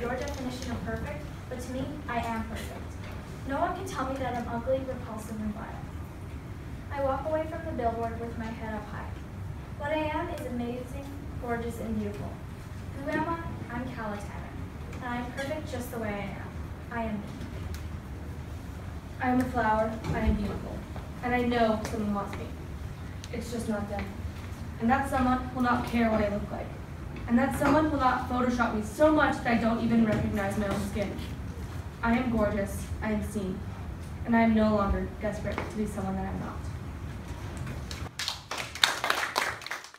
your definition of perfect, but to me, I am perfect. No one can tell me that I'm ugly, repulsive, and vile. I walk away from the billboard with my head up high. What I am is amazing, gorgeous, and beautiful. Who am I? I'm Cala Tanner, and I am perfect just the way I am. I am me. I am a flower, I am beautiful, and I know someone wants me. It's just not them. And that someone will not care what I look like. And that someone will not Photoshop me so much that I don't even recognize my own skin. I am gorgeous, I am seen, and I am no longer desperate to be someone that I'm not.